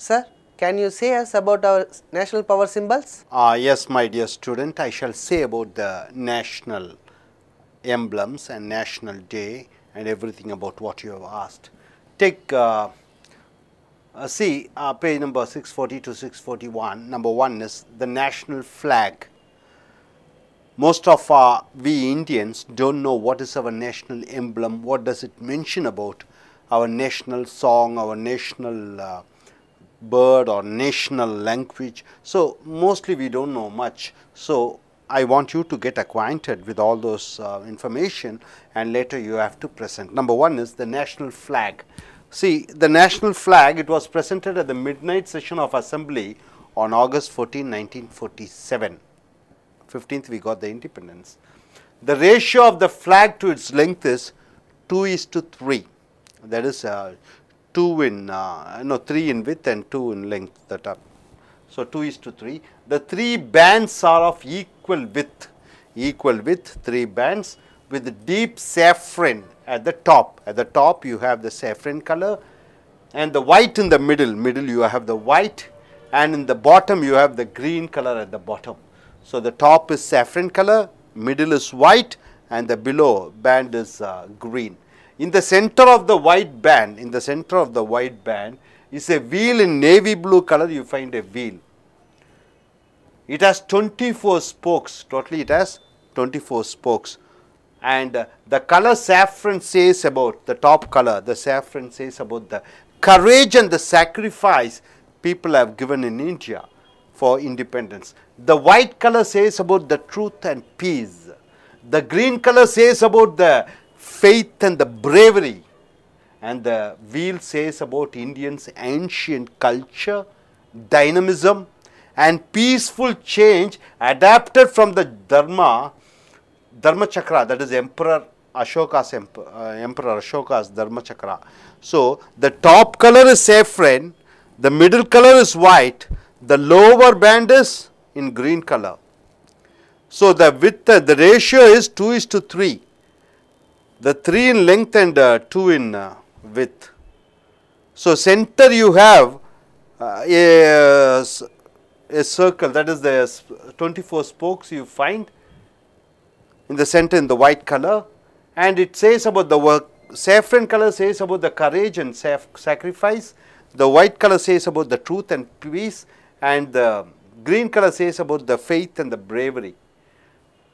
Sir, can you say us about our national power symbols? Uh, yes, my dear student, I shall say about the national emblems and national day and everything about what you have asked. Take, uh, uh, see uh, page number 640 to 641, number one is the national flag. Most of uh, we Indians don't know what is our national emblem, what does it mention about our national song, our national uh, bird or national language. So, mostly we do not know much. So, I want you to get acquainted with all those uh, information and later you have to present. Number one is the national flag. See the national flag it was presented at the midnight session of assembly on August 14, 1947. 15th we got the independence. The ratio of the flag to its length is 2 is to 3 that is uh, 2 in uh, no 3 in width and 2 in length that are so 2 is to 3 the three bands are of equal width equal width three bands with deep saffron at the top. At the top you have the saffron color and the white in the middle. Middle you have the white and in the bottom you have the green color at the bottom. So the top is saffron color middle is white and the below band is uh, green in the center of the white band, in the center of the white band is a wheel in navy blue color, you find a wheel. It has 24 spokes, totally it has 24 spokes. And uh, the color saffron says about the top color, the saffron says about the courage and the sacrifice people have given in India for independence. The white color says about the truth and peace. The green color says about the faith and the bravery and the wheel says about Indians ancient culture, dynamism and peaceful change adapted from the Dharma, Dharma Chakra that is Emperor Ashoka's emperor, uh, Emperor Ashoka's Dharma Chakra. So, the top color is saffron, the middle color is white, the lower band is in green color. So, the width, the ratio is 2 is to 3 the 3 in length and uh, 2 in uh, width. So, center you have uh, a, a circle that is the 24 spokes you find in the center in the white color and it says about the work saffron color says about the courage and sacrifice, the white color says about the truth and peace and the green color says about the faith and the bravery.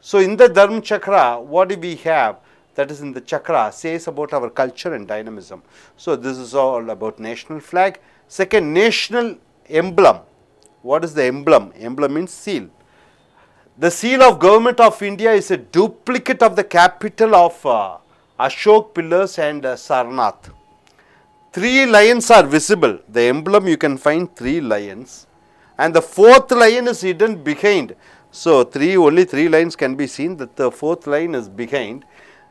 So, in the Dharma Chakra what do we have? That is in the chakra says about our culture and dynamism. So, this is all about national flag. Second, national emblem. What is the emblem? Emblem means seal. The seal of government of India is a duplicate of the capital of uh, Ashok pillars and uh, Sarnath. Three lions are visible. The emblem you can find three lions and the fourth lion is hidden behind. So, three only three lines can be seen that the fourth line is behind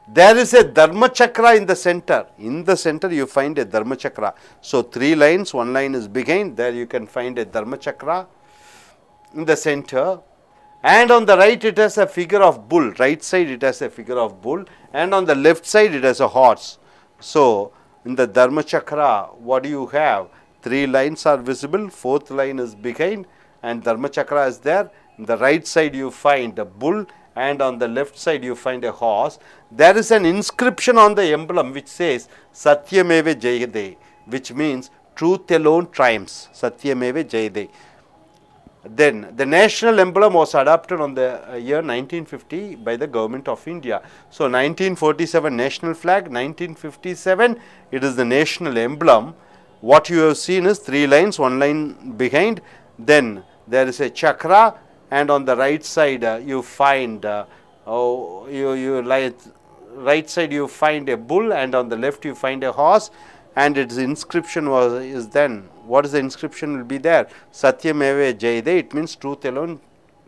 there is a dharma chakra in the center. In the center you find a dharma chakra. So, three lines, one line is behind, there you can find a dharma chakra in the center and on the right it has a figure of bull, right side it has a figure of bull and on the left side it has a horse. So, in the dharma chakra what do you have? Three lines are visible, fourth line is behind and dharma chakra is there. In the right side you find a bull and on the left side you find a horse. There is an inscription on the emblem which says Satyameva Jayade which means truth alone triumphs Satyameva Jayade. Then the national emblem was adopted on the uh, year 1950 by the government of India. So, 1947 national flag, 1957 it is the national emblem. What you have seen is three lines, one line behind, then there is a chakra and on the right side uh, you find uh, oh, you, you like right side you find a bull and on the left you find a horse. And its inscription was is then. What is the inscription will be there? Satyameva jayade. It means truth alone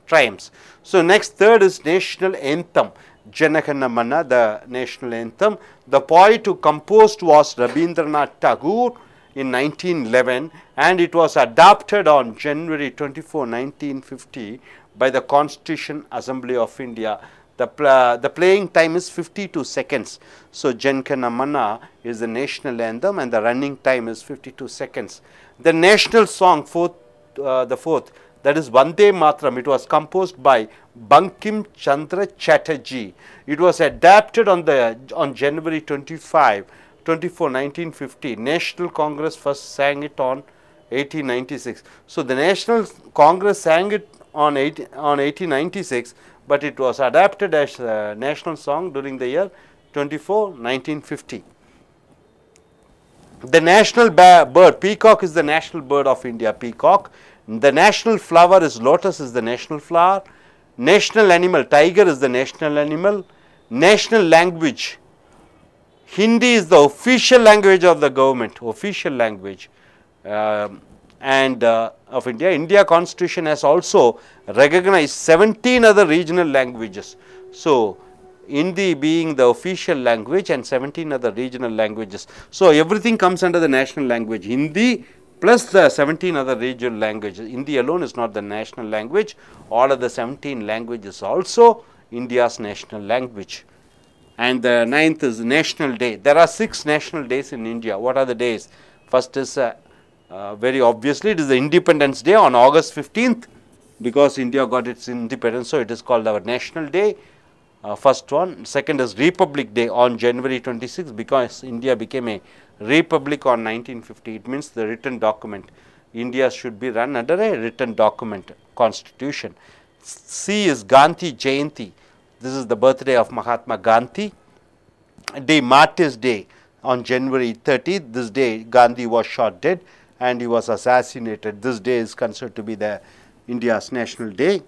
triumphs. So next third is national anthem. Janagana mana the national anthem. The poet who composed was rabindranath tagore in 1911 and it was adopted on January 24, 1950 by the Constitution Assembly of India. The, pl- the playing time is 52 seconds. So, Jankana Manna is the national anthem and the running time is 52 seconds. The national song, fourth, uh, the fourth, that is Vande Matram. It was composed by Bankim Chandra Chatterjee. It was adapted on the on January 25, 24, 1950. National Congress first sang it on 1896. So, the National Congress sang it on, 18, on 1896, but it was adapted as a national song during the year 24, 1950. The national bird, peacock is the national bird of India, peacock. The national flower is lotus is the national flower. National animal, tiger is the national animal. National language, Hindi is the official language of the government, official language. Um, and uh, of India. India constitution has also recognized 17 other regional languages. So, Hindi being the official language and 17 other regional languages. So, everything comes under the national language Hindi plus the 17 other regional languages. Hindi alone is not the national language, all of the 17 languages also India's national language. And the ninth is National Day. There are six national days in India. What are the days? First is uh, uh, very obviously it is the Independence Day on August 15th because India got its independence. So, it is called our National Day. Uh, first one. Second is Republic Day on January 26 because India became a republic on 1950. It means the written document. India should be run under a written document, constitution. C is Gandhi Jayanti. This is the birthday of Mahatma Gandhi. Day Martyrs Day on January 30th. This day Gandhi was shot dead and he was assassinated. This day is considered to be the India's national day.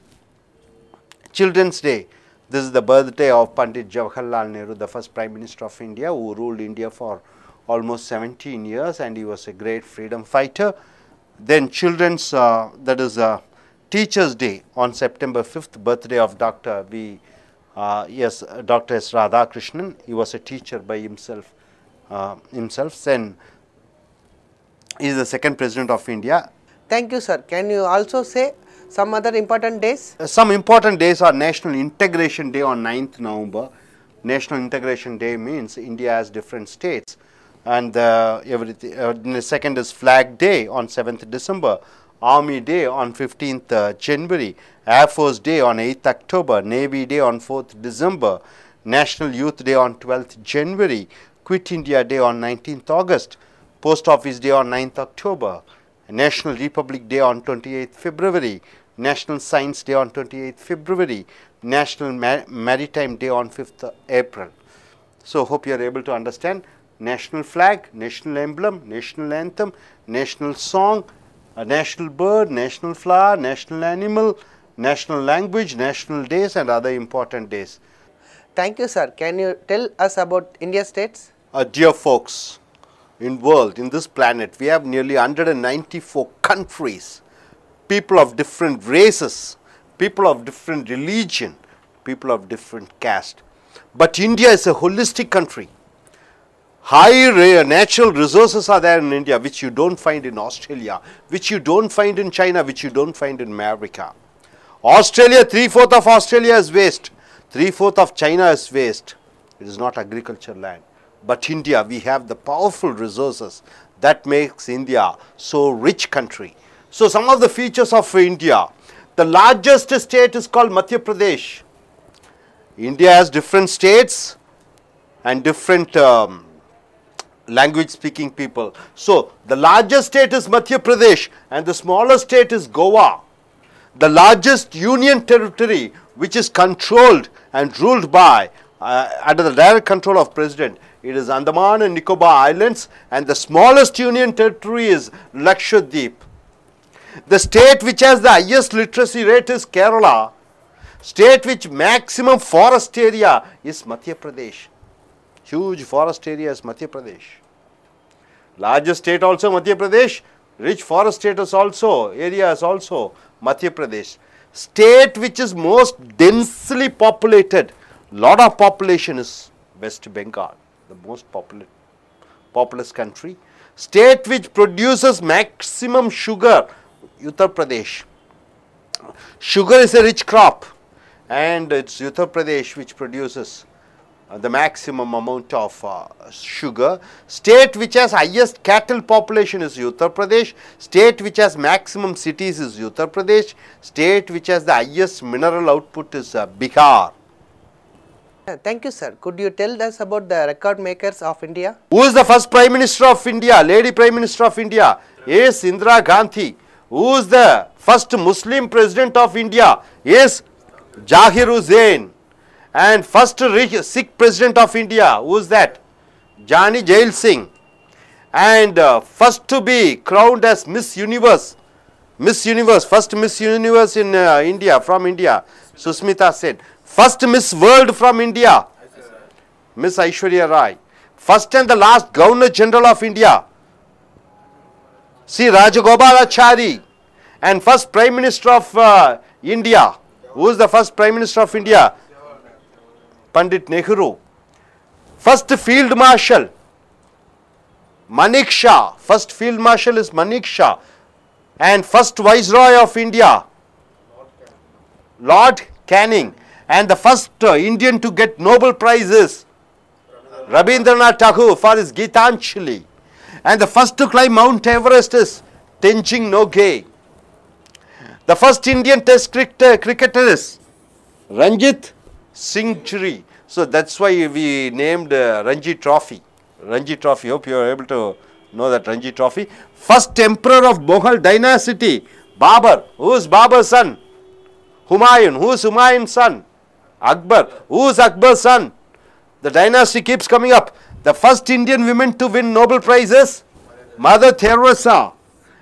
Children's Day. This is the birthday of Pandit Jawaharlal Nehru, the first Prime Minister of India who ruled India for almost 17 years and he was a great freedom fighter. Then Children's, uh, that is uh, Teachers Day on September 5th, birthday of Dr. V. Uh, yes, uh, Dr. S. Radhakrishnan. He was a teacher by himself. Uh, himself. Then he is the second president of India. Thank you, sir. Can you also say some other important days? Uh, some important days are National Integration Day on 9th November. National Integration Day means India has different states and uh, everything. Uh, the second is Flag Day on 7th December, Army Day on 15th uh, January, Air Force Day on 8th October, Navy Day on 4th December, National Youth Day on 12th January, Quit India Day on 19th August, Post Office Day on 9th October, National Republic Day on 28th February, National Science Day on 28th February, National Ma Maritime Day on 5th April. So, hope you are able to understand national flag, national emblem, national anthem, national song, a national bird, national flower, national animal, national language, national days and other important days. Thank you, sir. Can you tell us about India states? Uh, dear folks, in world, in this planet, we have nearly 194 countries, people of different races, people of different religion, people of different caste. But India is a holistic country. High rare natural resources are there in India which you don't find in Australia, which you don't find in China, which you don't find in America. Australia, three-fourth of Australia is waste, three-fourth of China is waste. It is not agriculture land. But India, we have the powerful resources that makes India so rich country. So, some of the features of India, the largest state is called Madhya Pradesh. India has different states and different um, language speaking people. So, the largest state is Madhya Pradesh and the smallest state is Goa. The largest union territory which is controlled and ruled by uh, under the direct control of president it is Andaman and Nicobar Islands and the smallest union territory is Lakshadweep. The state which has the highest literacy rate is Kerala. State which maximum forest area is Madhya Pradesh. Huge forest area is Madhya Pradesh. Largest state also Madhya Pradesh. Rich forest status also, areas also Madhya Pradesh. State which is most densely populated, lot of population is West Bengal, the most populous, populous country. State which produces maximum sugar, Uttar Pradesh. Sugar is a rich crop and it's Uttar Pradesh which produces the maximum amount of uh, sugar. State which has highest cattle population is Uttar Pradesh. State which has maximum cities is Uttar Pradesh. State which has the highest mineral output is uh, Bihar. Uh, Thank you, sir. Could you tell us about the record makers of India? Who is the first Prime Minister of India? Lady Prime Minister of India is Indira Gandhi. Who is the first Muslim President of India? Is Jahir Hussain. And first Sikh President of India, who is that? Jani Jail Singh. And uh, first to be crowned as Miss Universe. Miss Universe, first Miss Universe in uh, India, from India, Susmita said. First Miss World from India, Miss Aishwarya Rai. First and the last Governor General of India, C. Rajagopalachari. And first Prime Minister of uh, India. Who is the first Prime Minister of India? Pandit Nehru. First Field Marshal, Manik Shah. First Field Marshal is Manik Shah. And first Viceroy of India, Lord Canning. And the first uh, Indian to get Nobel Prize is Rabindranath Tagore for his Gitanjali. And the first to climb Mount Everest is Tenzing Norgay. The first Indian Test cricketer, cricketer is Ranjit Churi. So that's why we named uh, Ranji Trophy. Ranji Trophy. Hope you are able to know that Ranji Trophy. First emperor of Mughal dynasty, Babur. Who is Babur's son? Humayun. Who is Humayun's son? Akbar. Who is Akbar's son? The dynasty keeps coming up. The first Indian woman to win Nobel Prizes, Mother Teresa.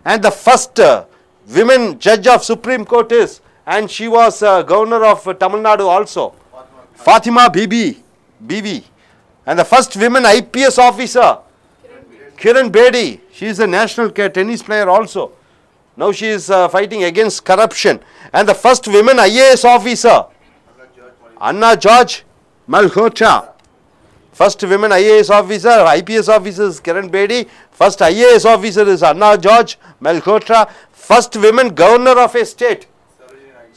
And the first uh, women judge of Supreme Court is, and she was uh, governor of uh, Tamil Nadu also, Fatima Bibi. Bibi. And the first women IPS officer, Kiran Bedi. She is a national tennis player also. Now she is uh, fighting against corruption. And the first women IAS officer, Anna George Malhotra. First women IAS officer, IPS officer is Kiran Bedi. First IAS officer is Anna George Malhotra. First women governor of a state,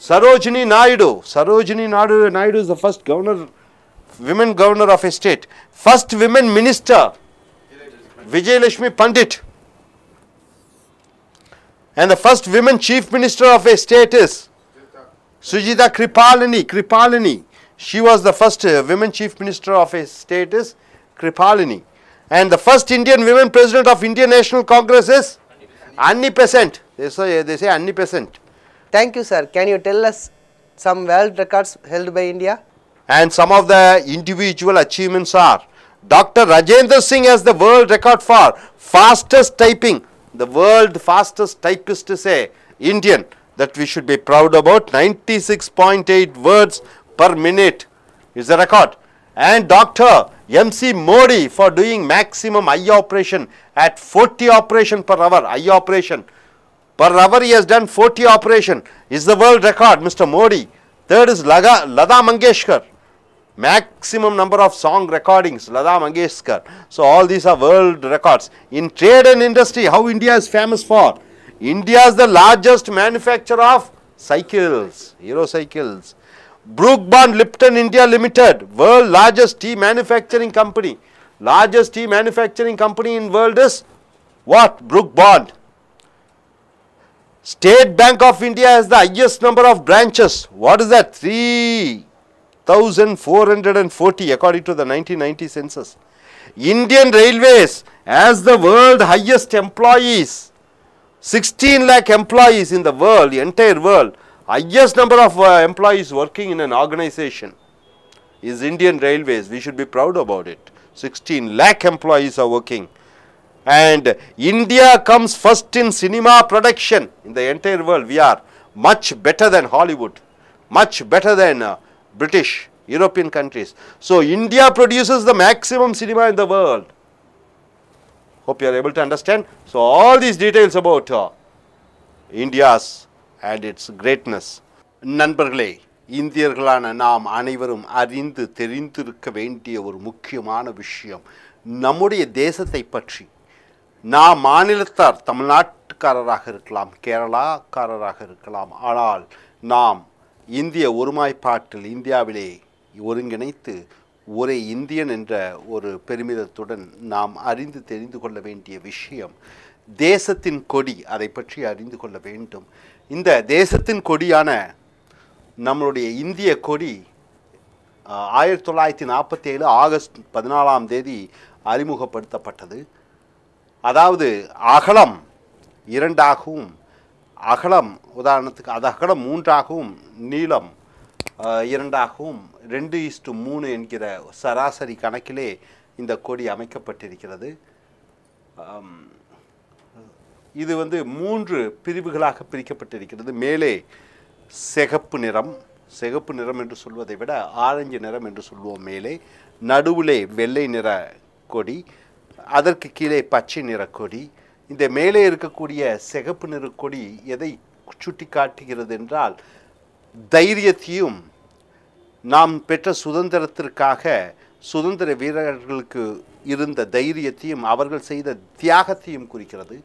Sarojini Naidu. Sarojini Naidu, Naidu is the first governor, women governor of a state. First women minister, Vijay Lakshmi Pandit. And the first women chief minister of a state is Sujita Kripalani. Kripalani. She was the first uh, women chief minister of a state is Kripalani. And the first Indian women president of Indian National Congress is Annie Besant. They say, they say Annie Besant. Thank you, sir. Can you tell us some world records held by India? And some of the individual achievements are Dr. Rajendra Singh has the world record for fastest typing. The world fastest typist is a Indian that we should be proud about. 96.8 words per minute is the record. And Dr. MC Modi for doing maximum eye operation at 40 operation per hour, eye operation. Per hour he has done 40 operation is the world record, Mr. Modi. Third is Laga, Lada Mangeshkar. Maximum number of song recordings, Lada Mangeshkar. So all these are world records. In trade and industry, how India is famous for? India is the largest manufacturer of cycles, hero cycles. Brook Bond Lipton India Limited, world largest tea manufacturing company. Largest tea manufacturing company in world is what? Brook Bond. State Bank of India has the highest number of branches. What is that? 3,440 according to the 1990 census. Indian Railways has the world highest employees. 16 lakh employees in the world, the entire world. Highest number of uh, employees working in an organization is Indian Railways. We should be proud about it. 16 lakh employees are working And India comes first in cinema production in the entire world. We are much better than Hollywood, much better than uh, British, European countries. So India produces the maximum cinema in the world. Hope you are able to understand. So all these details about uh, India's and its greatness. நண்பர்களே இந்தியர்களான நாம் அனைவரும் அறிந்து தெரிந்திருக்க வேண்டிய ஒரு முக்கியமான விஷயம் நம்முடைய தேசத்தை பற்றி நாம் மாநிலத்தார் தமிழ்நாட்டுக்காரராக இருக்கலாம் கேரளாக்காரராக இருக்கலாம். ஆனால் நாம் இந்திய ஒருமாய்ப்பாட்டில் இந்தியாவிலே ஒருங்கிணைத்து ஒரே இந்தியன் என்ற ஒரு பெருமிதத்துடன் நாம் அறிந்து தெரிந்து கொள்ள வேண்டிய விஷயம் தேசத்தின் கொடி. அதை பற்றி அறிந்து கொள்ள வேண்டும். இந்த தேசத்தின் கொடியான நம்மளுடைய இந்திய கொடி ஆயிரத்தி தொள்ளாயிரத்தி நாற்பத்தி ஏழு ஆகஸ்ட் பதினாலாம் தேதி அறிமுகப்படுத்தப்பட்டது. அதாவது அகலம் இரண்டாகவும் அகலம் உதாரணத்துக்கு அது அகலம் மூன்றாகவும் நீளம் இரண்டாகவும் ரெண்டு இஸ்டு மூணு என்கிற சராசரி கணக்கிலே இந்த கொடி அமைக்கப்பட்டிருக்கிறது. இது வந்து மூன்று பிரிவுகளாக பிரிக்கப்பட்டிருக்கிறது. மேலே சிகப்பு நிறம் சிகப்பு நிறம் என்று சொல்வதை விட ஆரஞ்சு நிறம் என்று சொல்வோம் மேலே. நடுவிலே வெள்ளை நிற கொடி அதற்கு கீழே பச்சை நிற கொடி இந்த மேலே இருக்கக்கூடிய சிகப்பு நிற கொடி எதை சுட்டி காட்டுகிறது என்றால் தைரியத்தையும் நாம் பெற்ற சுதந்திரத்திற்காக சுதந்திர வீரர்களுக்கு இருந்த தைரியத்தையும் அவர்கள் செய்த தியாகத்தையும் குறிக்கிறது.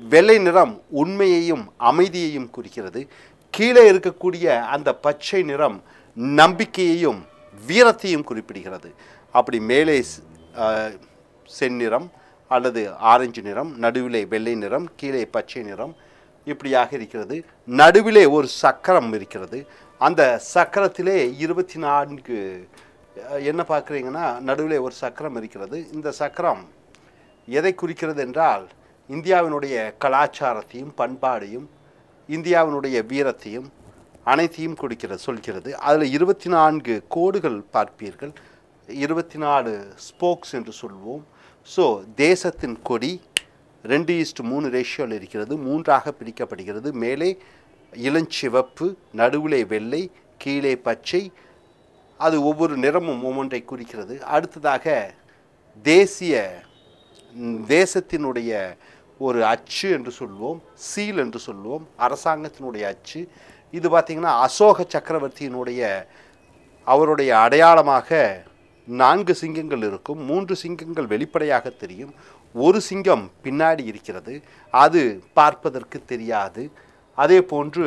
வெள்ளை நிறம் உண்மையையும் அமைதியையும் குறிக்கிறது. கீழே இருக்கக்கூடிய அந்த பச்சை நிறம் நம்பிக்கையையும் வீரத்தையும் குறிப்பிடுகிறது. அப்படி மேலே செந்நிறம் அல்லது ஆரஞ்சு நிறம் நடுவிலே வெள்ளை நிறம் கீழே பச்சை நிறம் இப்படியாக இருக்கிறது. நடுவிலே ஒரு சக்கரம் இருக்கிறது. அந்த சக்கரத்திலே இருபத்தி நான்கு என்ன பார்க்குறீங்கன்னா நடுவிலே ஒரு சக்கரம் இருக்கிறது. இந்த சக்கரம் எதை குறிக்கிறது என்றால் இந்தியாவினுடைய கலாச்சாரத்தையும் பண்பாடையும் இந்தியாவினுடைய வீரத்தையும் அனைத்தையும் கொடுக்கிறது சொல்கிறது. அதில் இருபத்தி நான்கு கோடுகள் பார்ப்பீர்கள். இருபத்தி நாலு ஸ்போக்ஸ் என்று சொல்வோம். ஸோ தேசத்தின் கொடி ரெண்டு இஸ்டு மூணு ரேஷியோவில் இருக்கிறது. மூன்றாக பிரிக்கப்படுகிறது. மேலே இளஞ்சிவப்பு நடுவிலே வெள்ளை கீழே பச்சை. அது ஒவ்வொரு நிறமும் ஒவ்வொன்றை குறிக்கிறது. அடுத்ததாக தேசிய தேசத்தினுடைய ஒரு அச்சு என்று சொல்வோம் சீல் என்று சொல்வோம் அரசாங்கத்தினுடைய அச்சு. இது பார்த்திங்கன்னா அசோக சக்கரவர்த்தியினுடைய அவருடைய அடையாளமாக நான்கு சிங்கங்கள் இருக்கும். மூன்று சிங்கங்கள் வெளிப்படையாக தெரியும். ஒரு சிங்கம் பின்னாடி இருக்கிறது. அது பார்ப்பதற்கு தெரியாது. அதே போன்று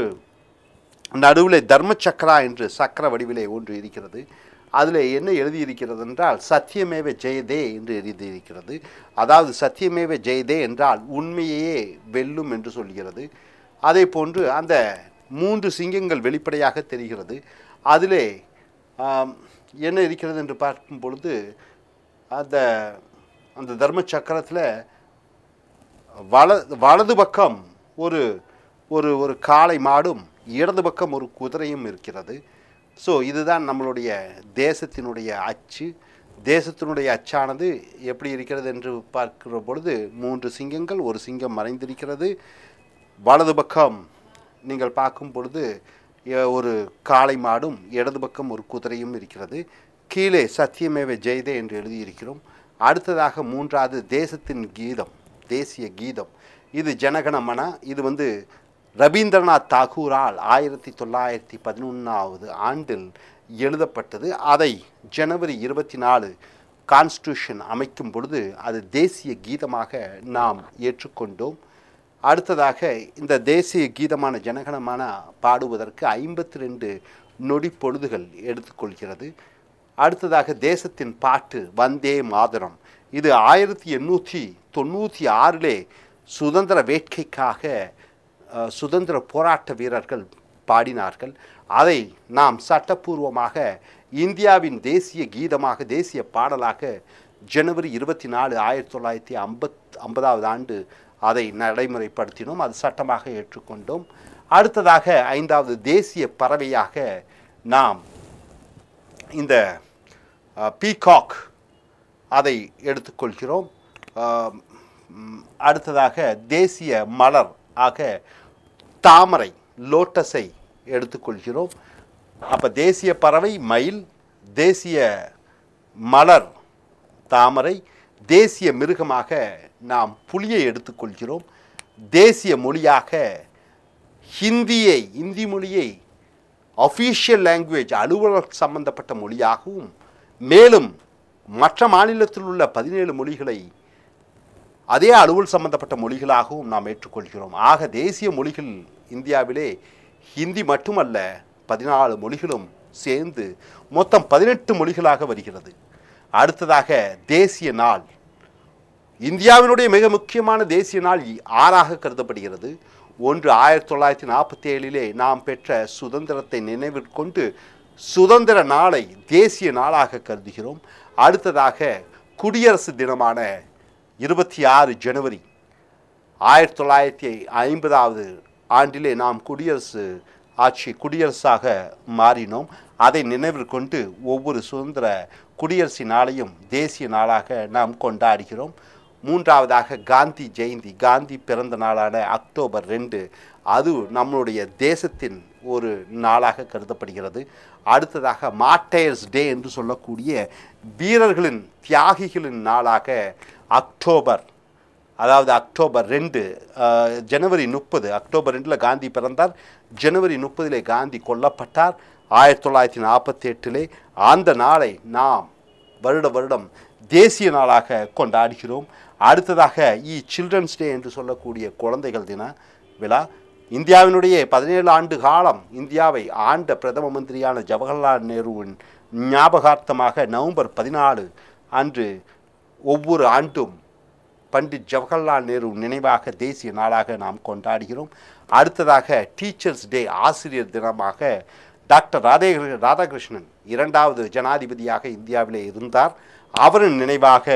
நடுவில் தர்ம சக்கரா என்று சக்கர வடிவிலே ஒன்று இருக்கிறது. அதில் என்ன எழுதியிருக்கிறது என்றால் சத்தியமேவ ஜெயதே என்று எழுதியிருக்கிறது. அதாவது சத்தியமேவ ஜெயதே என்றால் உண்மையே வெல்லும் என்று சொல்கிறது. அதே போன்று அந்த மூன்று சிங்கங்கள் வெளிப்படையாக தெரிகிறது. அதிலே என்ன இருக்கிறது என்று பார்க்கும் பொழுது அந்த அந்த தர்ம சக்கரத்தில் வல வலது பக்கம் ஒரு ஒரு ஒரு காளை மாடும் இடது பக்கம் ஒரு குதிரையும் இருக்கிறது. ஸோ இதுதான் நம்மளுடைய தேசத்தினுடைய அச்சு. தேசத்தினுடைய அச்சானது எப்படி இருக்கிறது என்று பார்க்கிற பொழுது மூன்று சிங்கங்கள் ஒரு சிங்கம் மறைந்திருக்கிறது. வலது பக்கம் நீங்கள் பார்க்கும் பொழுது ஒரு காளை மாடும் இடது பக்கம் ஒரு குதிரையும் இருக்கிறது. கீழே சத்தியமேவ ஜெயதே என்று எழுதியிருக்கிறோம். அடுத்ததாக மூன்றாவது தேசத்தின் கீதம் தேசிய கீதம். இது ஜனகணமனா இது வந்து ரவீந்திரநாத் தாகூரால் ஆயிரத்தி தொள்ளாயிரத்தி பதினொன்றாவது ஆண்டில் எழுதப்பட்டது. அதை ஜனவரி இருபத்தி நாலு கான்ஸ்டியூஷன் அமைக்கும் பொழுது அது தேசிய கீதமாக நாம் ஏற்றுக்கொண்டோம். அடுத்ததாக இந்த தேசிய கீதமான ஜனகணமான பாடுவதற்கு ஐம்பத்தி ரெண்டு நொடி பொழுதுகள் எடுத்துக்கொள்கிறது. அடுத்ததாக தேசத்தின் பாட்டு வந்தே மாதரம் இது ஆயிரத்தி எண்ணூற்றி தொண்ணூற்றி ஆறிலே சுதந்திர வேட்கைக்காக சுதந்திர போராட்ட வீரர்கள் பாடினார்கள். அதை நாம் சட்டப்பூர்வமாக இந்தியாவின் தேசிய கீதமாக தேசிய பாடலாக ஜனவரி இருபத்தி நாலு ஆயிரத்தி தொள்ளாயிரத்தி ஐம்பத் ஐம்பதாவது ஆண்டு அதை நடைமுறைப்படுத்தினோம் அது சட்டமாக ஏற்றுக்கொண்டோம். அடுத்ததாக ஐந்தாவது தேசிய பறவையாக நாம் இந்த பீகாக் அதை எடுத்துக்கொள்கிறோம். அடுத்ததாக தேசிய மலர் ஆக தாமரை லோட்டஸை எடுத்துக்கொள்கிறோம். அப்போ தேசிய பறவை மயில் தேசிய மலர் தாமரை தேசிய மிருகமாக நாம் புலியை எடுத்துக்கொள்கிறோம். தேசிய மொழியாக ஹிந்தியை இந்தி மொழியை அஃபீஷியல் லாங்குவேஜ் அலுவலர் சம்பந்தப்பட்ட மொழியாகவும் மேலும் மற்ற மாநிலத்தில் உள்ள பதினேழு மொழிகளை அதே அலுவல் சம்பந்தப்பட்ட மொழிகளாகவும் நாம் ஏற்றுக்கொள்கிறோம். ஆக தேசிய மொழிகள் இந்தியாவிலே ஹிந்தி மட்டுமல்ல பதினாலு மொழிகளும் சேர்ந்து மொத்தம் பதினெட்டு மொழிகளாக வருகிறது. அடுத்ததாக தேசிய நாள். இந்தியாவினுடைய மிக முக்கியமான தேசிய நாள் ஆறாக கருதப்படுகிறது. ஒன்று ஆயிரத்தி தொள்ளாயிரத்தி நாற்பத்தி ஏழிலே நாம் பெற்ற சுதந்திரத்தை நினைவிற்கொண்டு சுதந்திர நாளை தேசிய நாளாக கருதுகிறோம். அடுத்ததாக குடியரசு தினமான இருபத்தி ஆறு ஜனவரி ஆயிரத்தி தொள்ளாயிரத்தி ஐம்பதாவது ஆண்டிலே நாம் குடியரசு ஆட்சி குடியரசாக மாறினோம். அதை நினைவில் கொண்டு ஒவ்வொரு சுதந்திர குடியரசு நாளையும் தேசிய நாளாக நாம் கொண்டாடுகிறோம். மூன்றாவதாக காந்தி ஜெயந்தி. காந்தி பிறந்த நாளான அக்டோபர் ரெண்டு. அது நம்மளுடைய தேசத்தின் ஒரு நாளாக கருதப்படுகிறது. அடுத்ததாக மாட்டேர்ஸ் டே என்று சொல்லக்கூடிய வீரர்களின் தியாகிகளின் நாளாக அக்டோபர் அதாவது அக்டோபர் ரெண்டு ஜனவரி முப்பது. அக்டோபர் ரெண்டில் காந்தி பிறந்தார். ஜனவரி முப்பதிலே காந்தி கொல்லப்பட்டார். ஆயிரத்தி தொள்ளாயிரத்தி நாற்பத்தி எட்டிலே அந்த நாளை நாம் வருட வருடம் தேசிய நாளாக கொண்டாடுகிறோம். அடுத்ததாக இ சில்ட்ரன்ஸ் டே என்று சொல்லக்கூடிய குழந்தைகள் தின விழா. இந்தியாவினுடைய பதினேழு ஆண்டு காலம் இந்தியாவை ஆண்ட பிரதம மந்திரியான ஜவஹர்லால் நேருவின் ஞாபகார்த்தமாக நவம்பர் பதினாலு அன்று ஒவ்வொரு ஆண்டும் பண்டிட் ஜவஹர்லால் நேரு நினைவாக தேசிய நாளாக நாம் கொண்டாடுகிறோம். அடுத்ததாக டீச்சர்ஸ் டே ஆசிரியர் தினமாக டாக்டர் ராதே ராதாகிருஷ்ணன் இரண்டாவது ஜனாதிபதியாக இந்தியாவிலே இருந்தார். அவரின் நினைவாக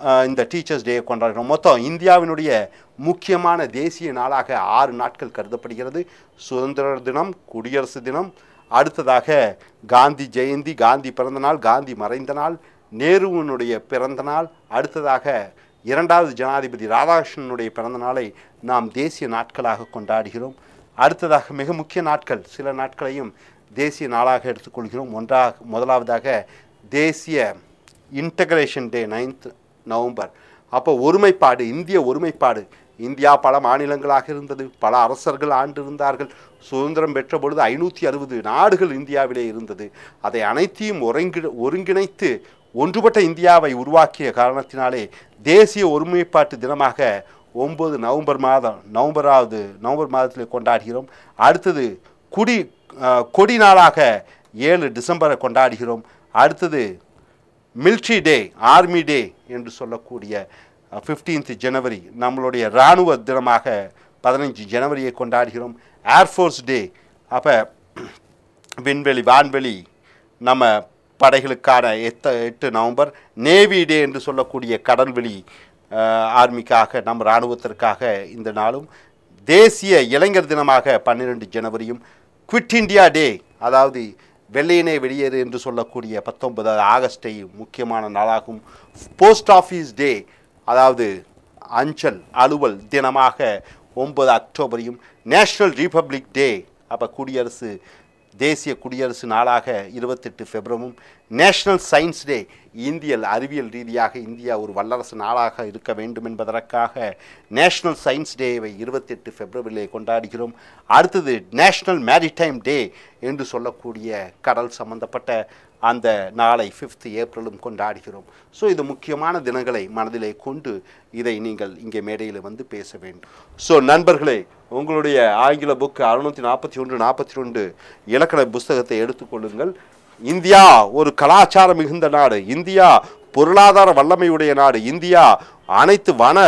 இந்த டீச்சர்ஸ் டே கொண்டாடுகிறோம் மொத்தம் இந்தியாவினுடைய முக்கியமான தேசிய நாளாக ஆறு நாட்கள் கருதப்படுகிறது. சுதந்திர தினம் குடியரசு தினம் அடுத்ததாக காந்தி ஜெயந்தி காந்தி பிறந்த நாள் காந்தி மறைந்த நாள் நேருவினுடைய பிறந்த நாள் அடுத்ததாக இரண்டாவது ஜனாதிபதி ராதாகிருஷ்ணனுடைய பிறந்த நாளை நாம் தேசிய நாட்களாக கொண்டாடுகிறோம். அடுத்ததாக மிக முக்கிய நாட்கள் சில நாட்களையும் தேசிய நாளாக எடுத்துக்கொள்கிறோம். ஒன்றாக முதலாவதாக தேசிய இன்டகிரேஷன் டே நைன்த் நவம்பர். அப்போ ஒருமைப்பாடு இந்திய ஒருமைப்பாடு. இந்தியா பல மாநிலங்களாக இருந்தது. பல அரசர்கள் ஆண்டு இருந்தார்கள் சுதந்திரம் பெற்ற பொழுது ஐநூற்றி அறுபது நாடுகள் இந்தியாவிலே இருந்தது. அதை அனைத்தையும் ஒருங்கி ஒருங்கிணைத்து ஒன்றுபட்ட இந்தியாவை உருவாக்கிய காரணத்தினாலே தேசிய ஒருமைப்பாட்டு தினமாக ஒன்பது நவம்பர் மாதம் நவம்பராவது நவம்பர் மாதத்தில் கொண்டாடுகிறோம். அடுத்தது குடி கொடி நாளாக ஏழு டிசம்பரை கொண்டாடுகிறோம். அடுத்தது மில்ட்ரி டே ஆர்மி டே என்று சொல்லக்கூடிய uh, ஃபிஃப்டீன்த் ஜனவரி நம்மளுடைய இராணுவ தினமாக பதினஞ்சு ஜனவரியை கொண்டாடுகிறோம். ஏர்ஃபோர்ஸ் டே அப்போ விண்வெளி வான்வெளி நம்ம படைகளுக்கான எத்த எட்டு நவம்பர் நேவி டே என்று சொல்லக்கூடிய கடல்வெளி ஆர்மிக்காக uh, நம் இராணுவத்திற்காக இந்த நாளும். தேசிய இளைஞர் தினமாக பன்னிரெண்டு ஜனவரியும் குவிட் இண்டியா டே அதாவது வெள்ளையினை வெளியேறு என்று சொல்லக்கூடிய பத்தொன்பதாவது ஆகஸ்டை முக்கியமான நாளாகும். போஸ்ட் ஆஃபீஸ் டே அதாவது அஞ்சல் அலுவல் தினமாக ஒன்பது அக்டோபரையும் நேஷனல் ரிபப்ளிக் டே அப்போ குடியரசு தேசிய குடியரசு நாளாக இருபத்தெட்டு பிப்ரவரியும் நேஷனல் சயின்ஸ் டே இந்தியல் அறிவியல் ரீதியாக இந்தியா ஒரு வல்லரசு நாளாக இருக்க வேண்டும் என்பதற்காக நேஷனல் சயின்ஸ் டேவை இருபத்தெட்டு பிப்ரவரியிலே கொண்டாடுகிறோம். அடுத்தது நேஷனல் மேரிடைம் டே என்று சொல்லக்கூடிய கடல் சம்பந்தப்பட்ட அந்த நாளை ஃபிஃப்த் ஏப்ரலும் கொண்டாடுகிறோம். ஸோ இது முக்கியமான தினங்களை மனதிலே கொண்டு இதை நீங்கள் இங்கே மேடையில் வந்து பேச வேண்டும். ஸோ நண்பர்களே உங்களுடைய ஆங்கில புக் அறுநூற்றி நாற்பத்தி ஒன்று நாற்பத்தி ரெண்டு இலக்கண புஸ்தகத்தை எடுத்துக்கொள்ளுங்கள் இந்தியா ஒரு கலாச்சாரம் மிகுந்த நாடு. இந்தியா பொருளாதார வல்லமையுடைய நாடு. இந்தியா அனைத்து வன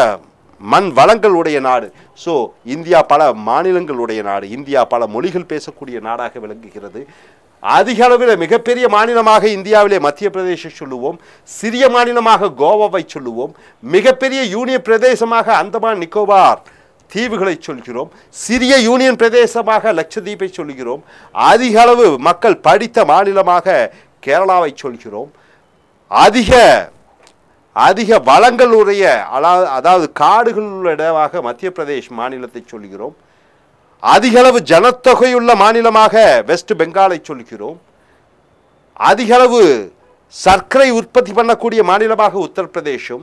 மண் வளங்கள் உடைய நாடு. ஸோ இந்தியா பல மாநிலங்களுடைய நாடு. இந்தியா பல மொழிகள் பேசக்கூடிய நாடாக விளங்குகிறது. அதிக அளவில் மிகப்பெரிய மாநிலமாக இந்தியாவிலே மத்திய பிரதேச சொல்லுவோம் சிறிய மாநிலமாக கோவாவை சொல்லுவோம் மிகப்பெரிய யூனியன் பிரதேசமாக அந்தமான் நிக்கோபார் தீவுகளை சொல்கிறோம் சிறிய யூனியன் பிரதேசமாக லட்சத்தீப்பை சொல்கிறோம் அதிக அளவு மக்கள் படித்த மாநிலமாக கேரளாவை சொல்கிறோம். அதிக அதிக வளங்கள் உடைய அதாவது காடுகள் உள்ள இடமாக மத்திய பிரதேஷ் மாநிலத்தை சொல்கிறோம். அதிகளவு ஜனத்தொகையுள்ள மாநிலமாக வெஸ்ட் பெங்காலை சொல்கிறோம். அதிகளவு சர்க்கரை உற்பத்தி பண்ணக்கூடிய மாநிலமாக உத்தரப்பிரதேசம்.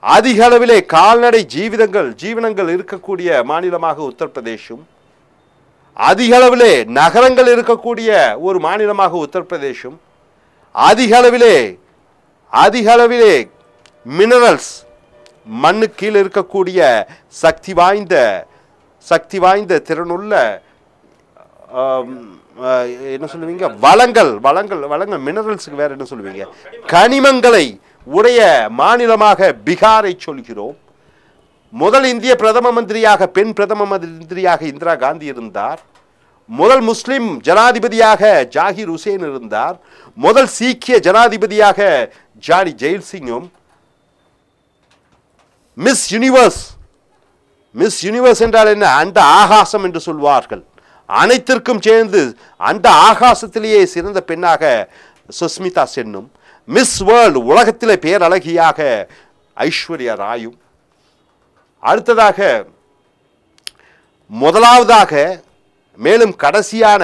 அதிக அளவிலே கால்நடை ஜீவிதங்கள் ஜீவனங்கள் இருக்கக்கூடிய மாநிலமாக உத்தரப்பிரதேசம். அதிக அளவிலே நகரங்கள் இருக்கக்கூடிய ஒரு மாநிலமாக உத்தரப்பிரதேசம். அதிக அளவிலே அதிக அளவிலே மினரல்ஸ் மண்ணு கீழே இருக்கக்கூடிய சக்தி வாய்ந்த சக்தி வாய்ந்த திறனுள்ள என்ன சொல்லுவீங்க? வளங்கள் வளங்கள் வளங்கள் மினரல்ஸுக்கு வேற என்ன சொல்லுவீங்க? கனிமங்களை உடைய மாநிலமாக பீகாரை சொல்கிறோம். முதல் இந்திய பிரதம மந்திரியாக பெண் பிரதம மந்திரியாக இந்திரா காந்தி இருந்தார். முதல் முஸ்லிம் ஜனாதிபதியாக ஜாகிர் ஹுசேன் இருந்தார். முதல் சீக்கிய ஜனாதிபதியாக ஜானி ஜெயில் சிங்கும் மிஸ் யூனிவர்ஸ் மிஸ் யூனிவர்ஸ் என்றால் என்ன? அந்த ஆகாசம் என்று சொல்வார்கள். அனைத்திற்கும் சேர்ந்து அந்த ஆகாசத்திலேயே சிறந்த பெண்ணாக சுஸ்மிதா சென்னும். மிஸ் வேர்ல்டு உலகத்திலே பேரழகியாக ஐஸ்வர்யா ராயும். அடுத்ததாக முதலாவதாக மேலும் கடைசியான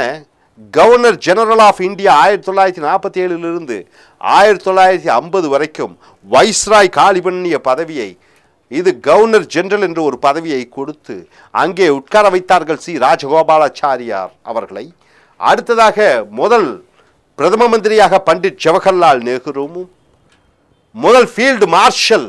கவர்னர் ஜெனரல் ஆஃப் இந்தியா ஆயிரத்தி தொள்ளாயிரத்தி நாற்பத்தி ஏழிலிருந்து ஆயிரத்தி தொள்ளாயிரத்தி ஐம்பது வரைக்கும் வைஸ்ராய் காலி பண்ணிய பதவியை இது கவர்னர் ஜெனரல் என்ற ஒரு பதவியை கொடுத்து அங்கே உட்கார வைத்தார்கள் சி ராஜகோபாலாச்சாரியார் அவர்களை. அடுத்ததாக முதல் பிரதம மந்திரியாக பண்டிட் ஜவஹர்லால் நேருவும் முதல் field marshal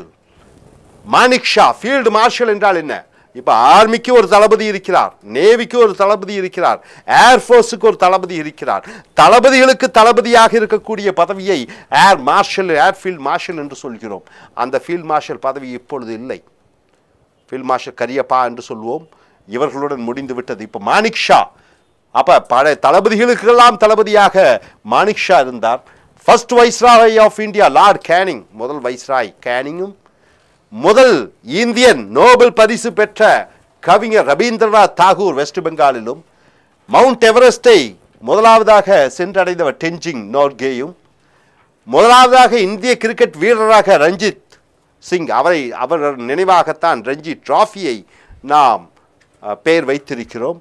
Manekshaw. Field marshal என்றால் என்ன? இப்போ ஆர்மிக்கு ஒரு தளபதி இருக்கிறார் நேவிக்கு ஒரு தளபதி இருக்கிறார் ஏர்ஃபோர்ஸுக்கு ஒரு தளபதி இருக்கிறார். தளபதிகளுக்கு தளபதியாக இருக்கக்கூடிய பதவியை ஏர் மார்ஷல் ஏர்ஃபீல்ட் மார்ஷல் என்று சொல்கிறோம். அந்த ஃபீல்ட் மார்ஷல் பதவி இப்பொழுது இல்லை. ஃபீல்ட் மார்ஷல் கரியப்பா என்று சொல்வோம். இவர்களுடன் முடிந்து விட்டது. இப்போ மானிக் ஷா. அப்போ பழைய தளபதிகளுக்கெல்லாம் தளபதியாக மானிக் ஷா இருந்தார். First viceroy of India Lord Canning முதல் வைஸ்ராய் கேனிங்கும் முதல் இந்தியன் நோபல் பரிசு பெற்ற கவிஞர் ரவீந்திரநாத் தாகூர் வெஸ்ட் பெங்காலிலும் மவுண்ட் எவரெஸ்டை முதலாவதாக சென்றடைந்தவர் டென்ஜிங் நோர்கேயும் முதலாவதாக இந்திய கிரிக்கெட் வீரராக ரஞ்சித் சிங் அவரை அவர் நினைவாகத்தான் ரஞ்சி டிராஃபியை நாம் பெயர் வைத்திருக்கிறோம்.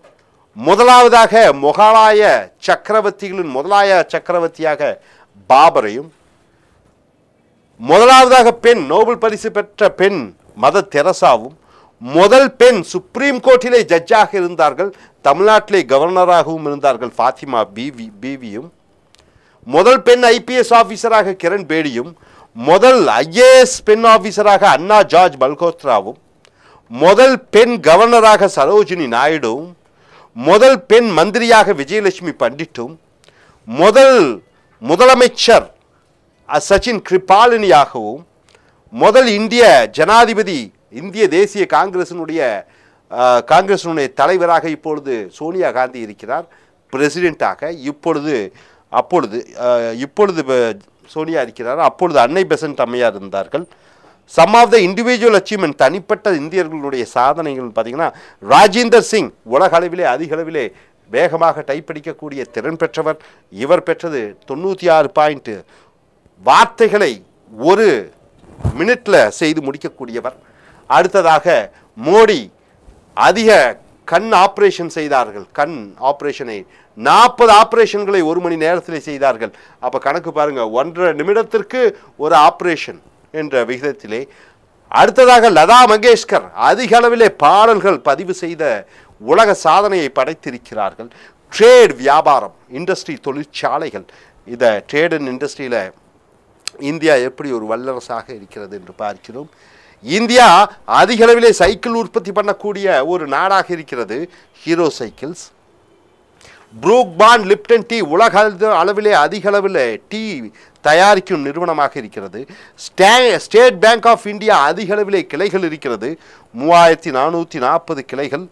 முதலாவதாக முகலாய சக்கரவர்த்திகளின் முதலாய சக்கரவர்த்தியாக பாபரையும் முதலாவதாக பெண் நோபல் பரிசு பெற்ற பெண் மத தெரசாவும் முதல் பெண் சுப்ரீம் கோர்ட்டிலே ஜட்ஜாக இருந்தார்கள் தமிழ்நாட்டிலே கவர்னராகவும் இருந்தார்கள் ஃபாத்திமா பிவி பிவியும் முதல் பெண் ஐபிஎஸ் ஆஃபீஸராக கிரண் பேடியும் முதல் ஐஏஎஸ் பெண் ஆஃபீஸராக அண்ணா ஜார்ஜ் மல்கோத்ராவும் முதல் பெண் கவர்னராக சரோஜினி நாயுடுவும் முதல் பெண் மந்திரியாக விஜயலட்சுமி பண்டிட்டும் முதல் முதலமைச்சர் சச்சின் கிருபாலினியாகவும் முதல் இந்திய ஜனாதிபதி இந்திய தேசிய காங்கிரசினுடைய காங்கிரசினுடைய தலைவராக இப்பொழுது சோனியா காந்தி இருக்கிறார். பிரசிடெண்ட்டாக இப்பொழுது அப்பொழுது இப்பொழுது சோனியா இருக்கிறார். அப்பொழுது அன்னை பெசன்ட் அம்மையார் இருந்தார்கள். Some of the individual achievement தனிப்பட்ட இந்தியர்களுடைய சாதனைகள் பார்த்தீங்கன்னா ராஜேந்தர் சிங் உலக அளவிலே அதிக அளவிலே வேகமாக டைப் அடிக்கக்கூடிய திறன் பெற்றவர். இவர் பெற்றது தொண்ணூற்றி ஆறு பாயிண்ட் வார்த்தைகளை ஒரு மினிட்ல செய்து முடிக்கக்கூடியவர். அடுத்ததாக மோடி அதிக கண் ஆப்ரேஷன் செய்தார்கள். கண் ஆப்ரேஷனை நாற்பது ஆப்ரேஷன்களை ஒரு மணி நேரத்தில் செய்தார்கள். அப்போ கணக்கு பாருங்கள் ஒன்றரை நிமிடத்திற்கு ஒரு ஆப்ரேஷன் என்ற விகிதத்திலே. அடுத்ததாக லதா மங்கேஷ்கர் அதிக அளவிலே பாடல்கள் பதிவு செய்த உலக சாதனையை படைத்திருக்கிறார்கள். ட்ரேட் வியாபாரம் இண்டஸ்ட்ரி தொழிற்சாலைகள். இதை ட்ரேட் அண்ட் இண்டஸ்ட்ரியில் இந்தியா எப்படி ஒரு வல்லரசாக இருக்கிறது என்று பார்க்கிறோம். இந்தியா அதிக அளவிலே சைக்கிள் உற்பத்தி பண்ணக்கூடிய ஒரு நாடாக இருக்கிறது Hero cycles. Brooke Bond Lipton tea உலக அளவு- அளவிலே அதிக அளவில் டீ தயாரிக்கும் நிறுவனமாக இருக்கிறது. ஸ்டே ஸ்டேட் பேங்க் ஆஃப் இந்தியா அதிக அளவிலே கிளைகள் இருக்கிறது. மூவாயிரத்தி நானூற்றி நாற்பது கிளைகள்.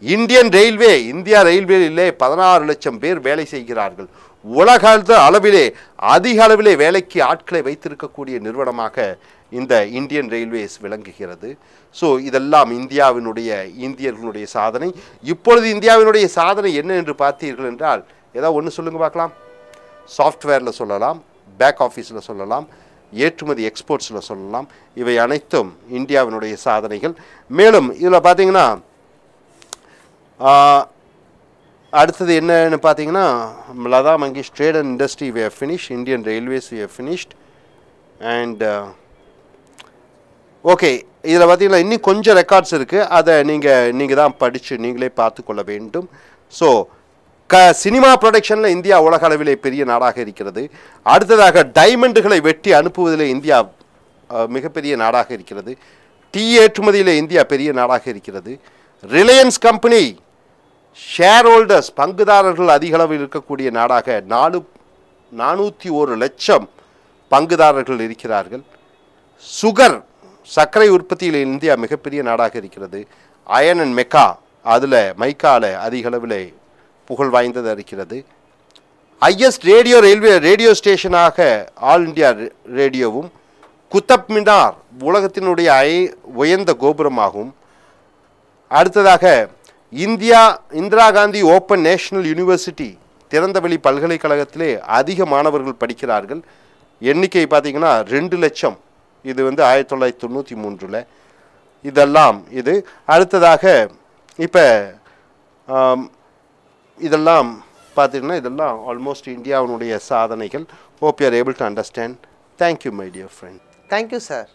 இந்தியன் ரயில்வே இந்தியா ரயில்வேயிலே பதினாறு லட்சம் பேர் வேலை செய்கிறார்கள். உலக அளவிலே அதிக அளவிலே வேலைக்கு ஆட்களை வைத்திருக்கக்கூடிய நிறுவனமாக இந்த இந்தியன் ரயில்வேஸ் விளங்குகிறது. ஸோ இதெல்லாம் இந்தியாவினுடைய இந்தியர்களுடைய சாதனை. இப்பொழுது இந்தியாவினுடைய சாதனை என்ன என்று பார்த்தீர்கள் என்றால் ஏதாவது ஒன்று சொல்லுங்கள் பார்க்கலாம். சாஃப்ட்வேரில் சொல்லலாம் பேக் ஆஃபீஸில் சொல்லலாம் ஏற்றுமதி எக்ஸ்போர்ட்ஸில் சொல்லலாம். இவை அனைத்தும் இந்தியாவினுடைய சாதனைகள். மேலும் இதில் பார்த்தீங்கன்னா அடுத்தது என்னன்னு பார்த்தீங்கன்னா Lata Mangesh trade and industry we finish Indian railways we finished and okay இதில் பார்த்தீங்கன்னா இன்னும் கொஞ்சம் ரெக்கார்ட்ஸ் இருக்குது அதை நீங்கள் நீங்கள் தான் படித்து நீங்களே பார்த்து கொள்ள வேண்டும். ஸோ க சினிமா ப்ரொடக்ஷனில் இந்தியா உலக அளவிலே பெரிய நாடாக இருக்கிறது. அடுத்ததாக டைமண்டுகளை வெட்டி அனுப்புவதில் இந்தியா மிகப்பெரிய நாடாக இருக்கிறது. டீ ஏற்றுமதியில் இந்தியா பெரிய நாடாக இருக்கிறது. ரிலையன்ஸ் கம்பெனி ஷேர் ஹோல்டர்ஸ் பங்குதாரர்கள் அதிக அளவில் இருக்கக்கூடிய நாடாக நாலு நானூற்றி ஒரு லட்சம் பங்குதாரர்கள் இருக்கிறார்கள். சுகர் சர்க்கரை உற்பத்தியில் இந்தியா மிகப்பெரிய நாடாக இருக்கிறது. அயன் அண்ட் மெக்கா அதில் மைக்காவில் அதிக அளவில் புகழ் வாய்ந்ததாக இருக்கிறது. ஐஎஸ் ரேடியோ ரயில்வே ரேடியோ ஸ்டேஷனாக ஆல் இந்தியா ரே- ரேடியோவும் குத்தப் மினார் உலகத்தினுடைய ஐ உயர்ந்த கோபுரமாகும் அடுத்ததாக India Indira Gandhi open national university திறந்தவெளி பல்கலைக்கழகத்திலே அதிக மாணவர்கள் படிக்கிறார்கள். எண்ணிக்கை பார்த்தீங்கன்னா ரெண்டு லட்சம். இது வந்து ஆயிரத்தி தொள்ளாயிரத்தி தொண்ணூற்றி மூன்றில். இதெல்லாம் இது. அடுத்ததாக இப்போ இதெல்லாம் பார்த்தீங்கன்னா இதெல்லாம் ஆல்மோஸ்ட் இந்தியாவினுடைய சாதனைகள். Hope you are able to understand thank you my dear friend thank you sir.